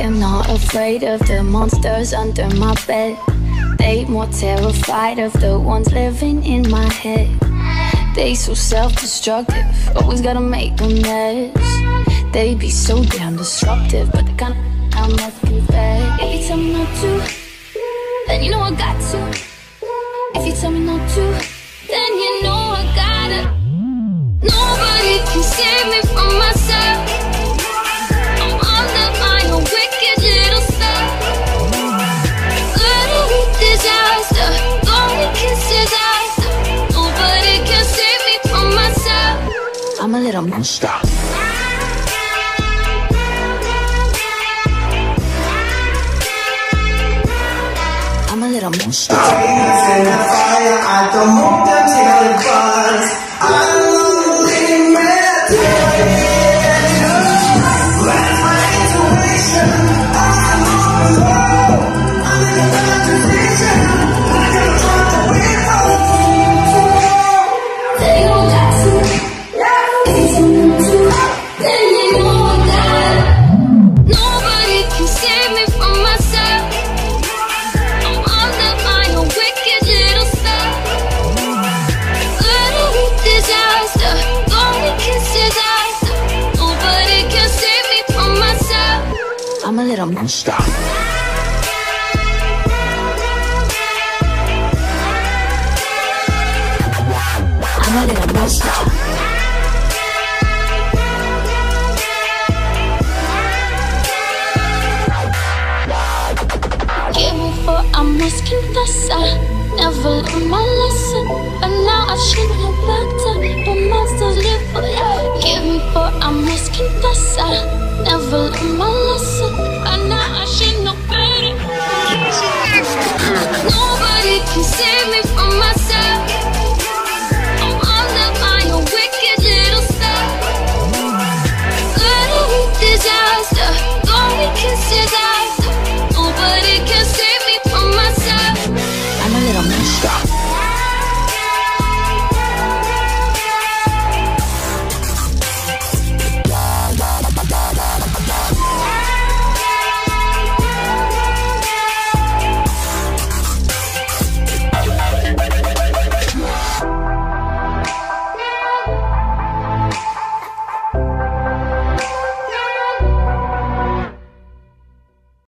am not afraid of the monsters under my bed. They more terrified of the ones living in my head. They so self-destructive, always gotta make a mess. They be so damn disruptive, but they kinda I must confess. If you tell me not to, then you know I got to. If you tell me not to, then you I'm a little monster. I'm a little monster. I'm a little monster. I'm a little monster. Give me for I must confess I never learned my lesson But now I should backed up But monsters live for you Give me for I must confess I never learned my isso.